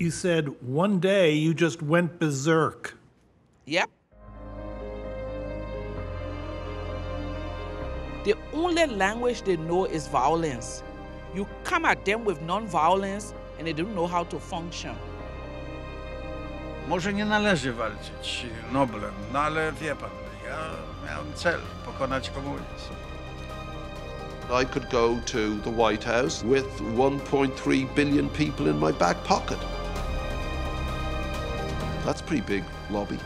You said one day you just went berserk. Yep. The only language they know is violence. You come at them with non-violence and they don't know how to function. Może nie należy walczyć Noblem, no ale wie pan, ja miałem cel pokonać komunizm. I could go to the White House with 1.3 billion people in my back pocket. That's pretty big lobby.